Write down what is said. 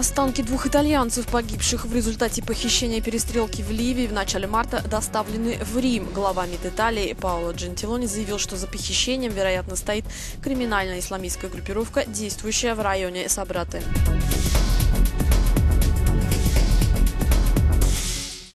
Останки двух итальянцев, погибших в результате похищения перестрелки в Ливии в начале марта, доставлены в Рим. Глава МИД Италии Паоло Джентилони заявил, что за похищением, вероятно, стоит криминальная исламистская группировка, действующая в районе Сабраты.